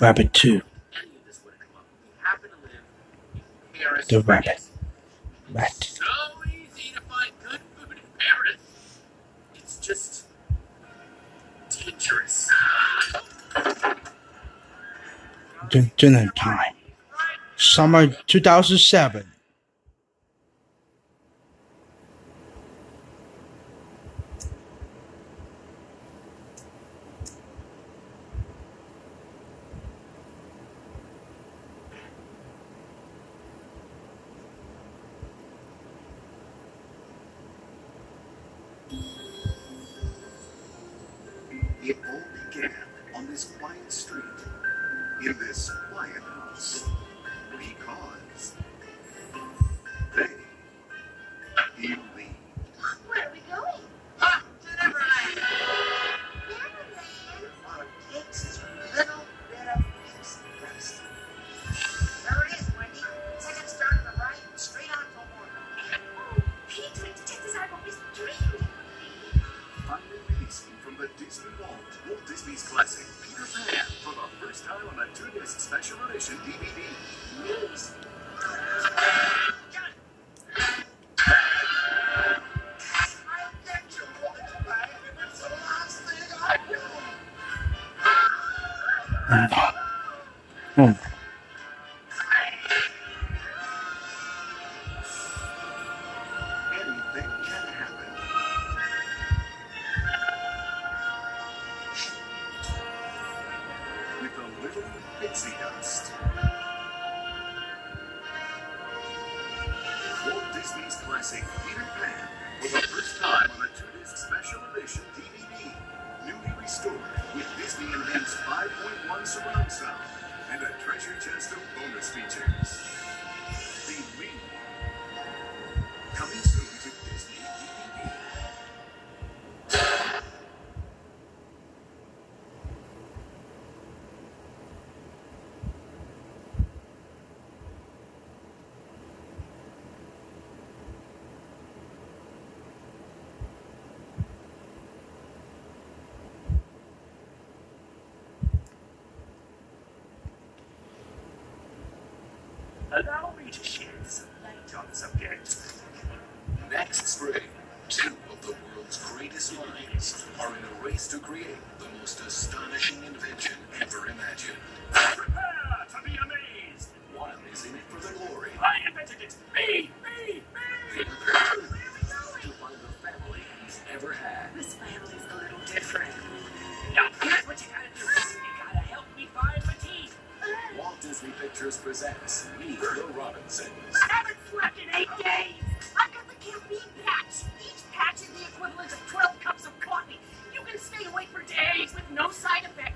Rabbit 2. The rabbit. Rat. It's just dangerous. Dinner time. Summer 2007. began on this quiet street, in this quiet house, because うん。Allow me to shed some light on the subject. Next spring, two of the world's greatest minds are in a race to create the most astonishing invention ever imagined. Lisa Robinson. I haven't slept in eight days. I got the caffeine patch. Each patch is the equivalent of 12 cups of coffee. You can stay awake for days with no side effects.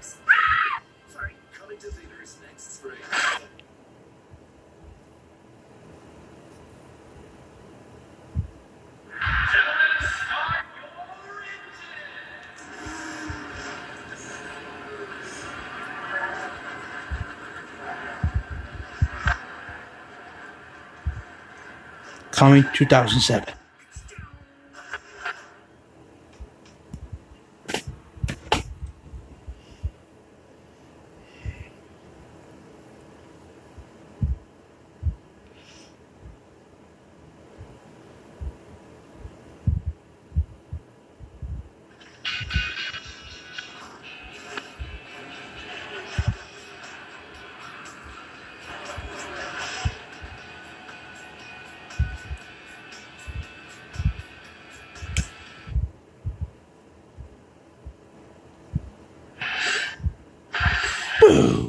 coming 2007. Boom.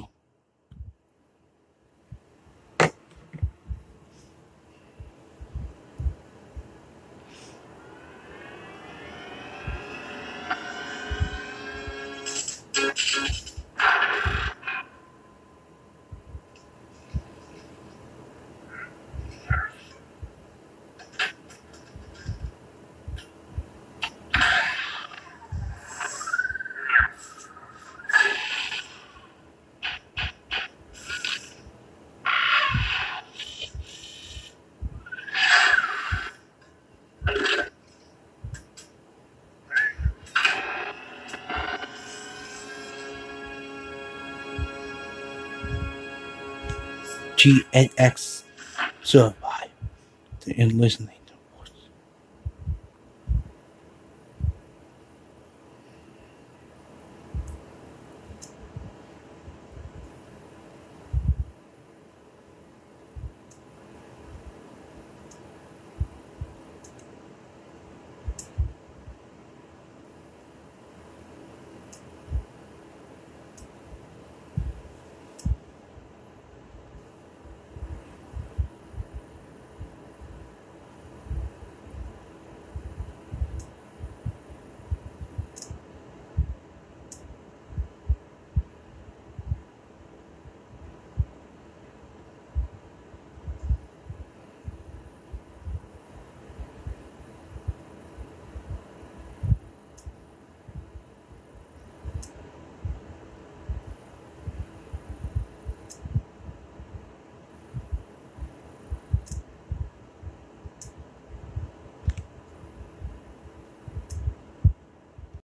GNX survive and listening.